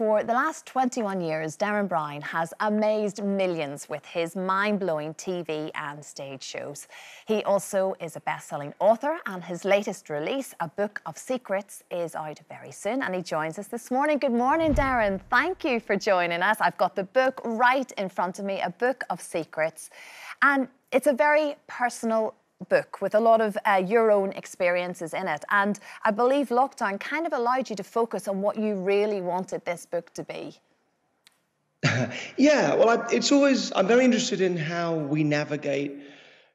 For the last 21 years, Derren Brown has amazed millions with his mind blowing TV and stage shows. He also is a best selling author, and his latest release, A Book of Secrets, is out very soon. And he joins us this morning. Good morning, Derren. Thank you for joining us. I've got the book right in front of me, A Book of Secrets. And it's a very personal book with a lot of uh, your own experiences in it. And I believe lockdown kind of allowed you to focus on what you really wanted this book to be. yeah, well, I, it's always, I'm very interested in how we navigate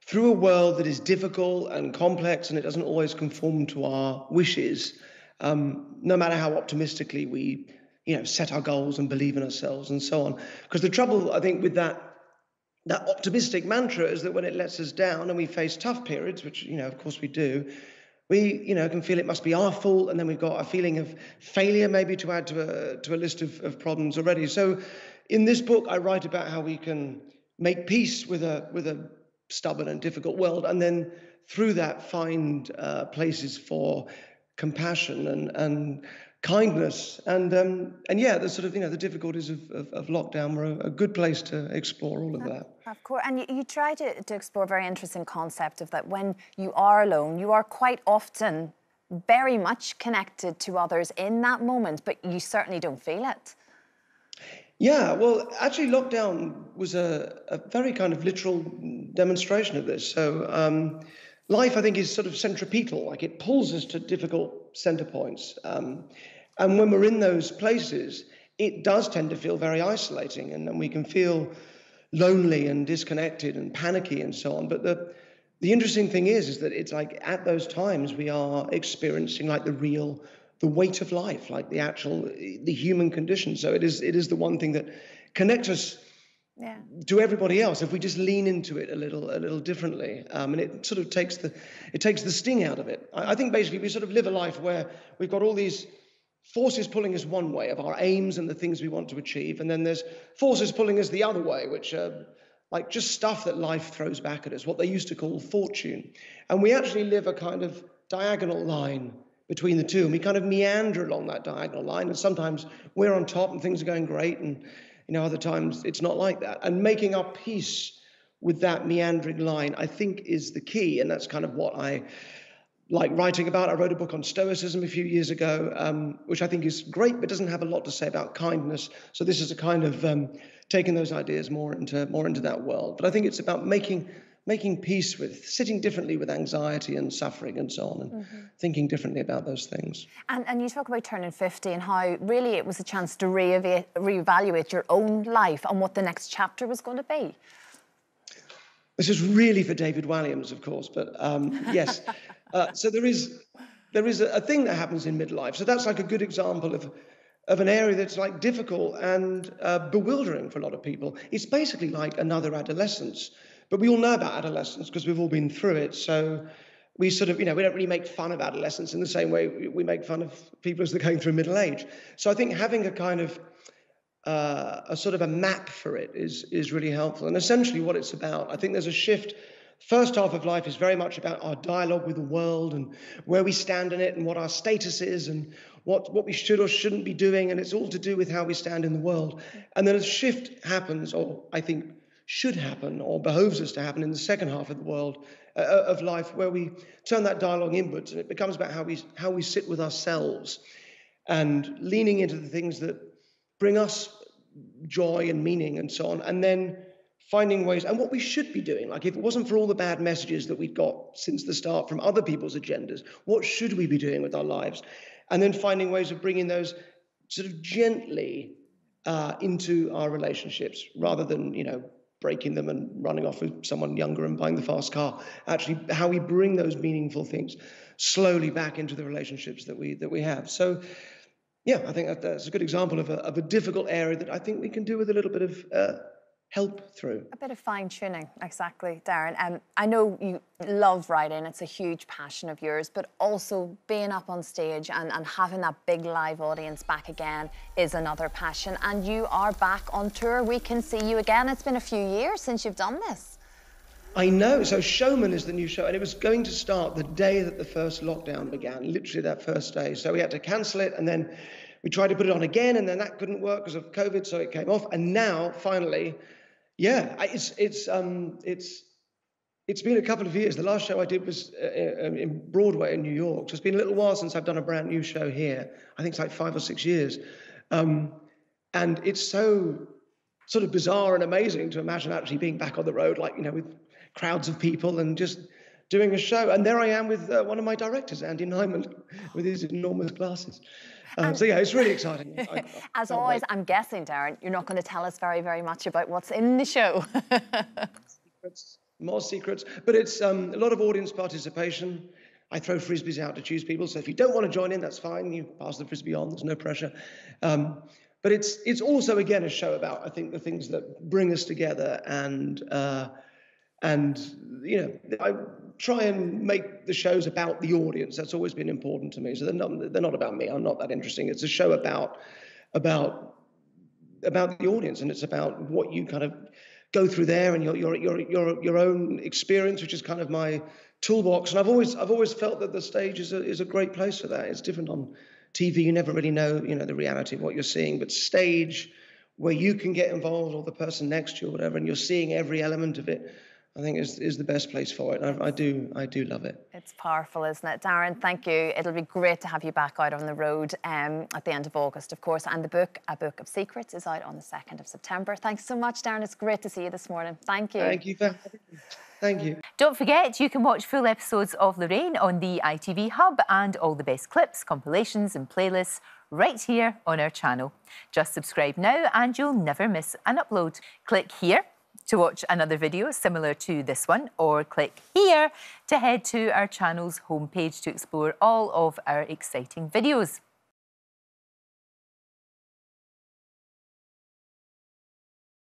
through a world that is difficult and complex and it doesn't always conform to our wishes, um, no matter how optimistically we you know, set our goals and believe in ourselves and so on. Because the trouble, I think, with that that optimistic mantra is that when it lets us down and we face tough periods, which you know, of course, we do, we you know can feel it must be our fault, and then we've got a feeling of failure, maybe to add to a to a list of, of problems already. So, in this book, I write about how we can make peace with a with a stubborn and difficult world, and then through that find uh, places for compassion and and kindness. And um, and yeah the sort of you know the difficulties of, of, of lockdown were a, a, good place to explore all of that. of course. And you, you try to, to explore a very interesting concept of that when you are alone you are quite often very much connected to others in that moment but you certainly don't feel it. Yeah well actually lockdown was a, a very kind of literal demonstration of this. So um, life i think is sort of centripetal like it pulls us to difficult center points. Um, and when we're in those places, it does tend to feel very isolating, and then we can feel lonely and disconnected and panicky and so on. But the the interesting thing is, is that it's like at those times we are experiencing like the real, the weight of life, like the actual, the human condition. So it is, it is the one thing that connects us yeah. to everybody else if we just lean into it a little, a little differently. Um, and it sort of takes the, it takes the sting out of it. I, I think basically we sort of live a life where we've got all these forces pulling us one way of our aims and the things we want to achieve, and then there's forces pulling us the other way, which are like just stuff that life throws back at us, what they used to call fortune. And we actually live a kind of diagonal line between the two, and we kind of meander along that diagonal line. And sometimes we're on top and things are going great, and you know, other times it's not like that. And making our peace with that meandering line, I think, is the key, and that's kind of what I like writing about. I wrote a book on Stoicism a few years ago, um, which I think is great, but doesn't have a lot to say about kindness. So this is a kind of um, taking those ideas more into more into that world. But I think it's about making making peace with sitting differently with anxiety and suffering and so on, and mm-hmm. thinking differently about those things. And and you talk about turning fifty and how really it was a chance to re- reevaluate your own life and what the next chapter was going to be. This is really for David Walliams, of course, but um, yes. Uh, so there is there is a, a, thing that happens in midlife. So that's like a good example of of an area that's like difficult and uh, bewildering for a lot of people. It's basically like another adolescence. But we all know about adolescence because we've all been through it. So we sort of, you know, we don't really make fun of adolescence in the same way we make fun of people as they're going through middle age. So I think having a kind of uh, a sort of a map for it is is really helpful. And essentially, what it's about, I think there's a shift First half of life is very much about our dialogue with the world and where we stand in it and what our status is and what, what we should or shouldn't be doing. And it's all to do with how we stand in the world. And then a shift happens, or I think should happen, or behoves us to happen in the second half of the world uh, uh of life, where we turn that dialogue inwards and it becomes about how we, how we sit with ourselves and leaning into the things that bring us joy and meaning and so on. And then finding ways and what we should be doing. Like if it wasn't for all the bad messages that we'd got since the start from other people's agendas what should we be doing with our lives? And then finding ways of bringing those sort of gently uh, into our relationships rather than you know breaking them and running off with someone younger and buying the fast car. Actually how we bring those meaningful things slowly back into the relationships that we that we have. So yeah i think that's a good example of a, of a difficult area that i think we can do with a little bit of uh, help through. A bit of fine tuning, exactly, Derren. Um, I know you love writing, it's a huge passion of yours, but also being up on stage and, and having that big live audience back again is another passion. And you are back on tour. We can see you again. It's been a few years since you've done this. I know. So Showman is the new show, and it was going to start the day that the first lockdown began, literally that first day. So we had to cancel it, and then we tried to put it on again, and then that couldn't work because of COVID, so it came off. And now, finally, yeah, it's it's um it's it's been a couple of years. The last show I did was uh, uh, in Broadway in New York. So it's been a little while since I've done a brand new show here. I think it's like five or six years. Um, and it's so sort of bizarre and amazing to imagine actually being back on the road, like, you know, with crowds of people and just doing a show. And there I am with uh, one of my directors, Andy Nyman, with his enormous glasses. Um, so yeah, it's really exciting. I, As always, wait. I'm guessing, Derren, you're not going to tell us very, very much about what's in the show. more secrets, but it's um, a lot of audience participation. I throw frisbees out to choose people. So if you don't want to join in, that's fine. You pass the frisbee on. There's no pressure. Um, but it's it's also again a show about I think the things that bring us together and uh, and you know I try and make the shows about the audience. That's always been important to me. So they're not they're not about me. I'm not that interesting. It's a show about about about the audience and it's about what you kind of go through there and your your your your your own experience, which is kind of my toolbox. And I've always I've always felt that the stage is a is a great place for that. It's different on TV. You never really know you know the reality of what you're seeing, but stage where you can get involved or the person next to you or whatever, and you're seeing every element of it. I think is is the best place for it. I, I, do I do love it. It's powerful, isn't it, Derren? Thank you. It'll be great to have you back out on the road um, at the end of August, of course. And the book, A Book of Secrets, is out on the second of September. Thanks so much, Derren. It's great to see you this morning. Thank you. Thank you. Thank you. Don't forget, you can watch full episodes of Lorraine on the ITV Hub and all the best clips, compilations, and playlists right here on our channel. Just subscribe now and you'll never miss an upload. Click here to watch another video similar to this one, or click here to head to our channel's homepage to explore all of our exciting videos.